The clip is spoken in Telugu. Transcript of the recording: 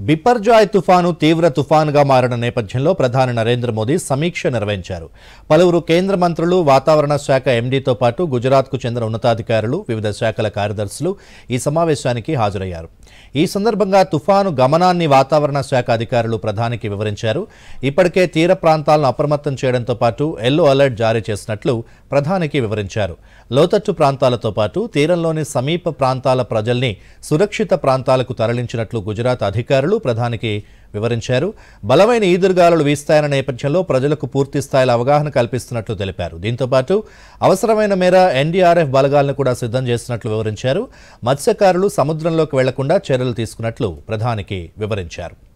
బిపర్జాయ్ తుఫాను తీవ్ర తుఫానుగా మారిన నేపథ్యంలో ప్రధాని నరేంద్ర మోదీ సమీక్ష నిర్వహించారు. పలువురు కేంద్ర మంత్రులు వాతావరణ శాఖ ఎండీతో పాటు గుజరాత్కు చెందిన ఉన్నతాధికారులు వివిధ శాఖల కార్యదర్శులు ఈ సమావేశానికి హాజరయ్యారు. ఈ సందర్భంగా తుఫాను గమనాన్ని వాతావరణ శాఖ అధికారులు ప్రధానికి వివరించారు. ఇప్పటికే తీర ప్రాంతాలను అప్రమత్తం చేయడంతో పాటు ఎల్లో అలర్ట్ జారీ చేసినట్లు ప్రధానికి వివరించారు. లోతట్టు ప్రాంతాలతో పాటు తీరంలోని సమీప ప్రాంతాల ప్రజల్ని సురక్షిత ప్రాంతాలకు తరలించినట్లు గుజరాత్ అధికారులు ప్రధానికి వివరించారు. బలమైన ఈదురుగాలులు వీస్తాయన్న నేపథ్యంలో ప్రజలకు పూర్తి స్థాయిలో అవగాహన కల్పిస్తున్నట్లు తెలిపారు. దీంతో పాటు అవసరమైన మేర ఎన్డీఆర్ఎఫ్ బలగాలను కూడా సిద్ధం చేస్తున్నట్లు వివరించారు. మత్స్యకారులు సముద్రంలోకి వెళ్ళకుండా చర్యలు తీసుకున్నట్లు ప్రధానికి వివరించారు.